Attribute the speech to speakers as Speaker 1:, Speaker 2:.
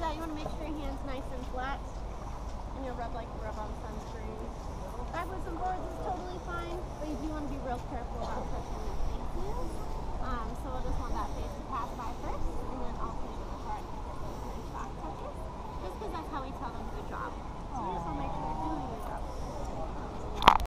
Speaker 1: That you want to make sure your hand's nice and flat. And you'll rub like rub on sunscreen. Backwards and forwards.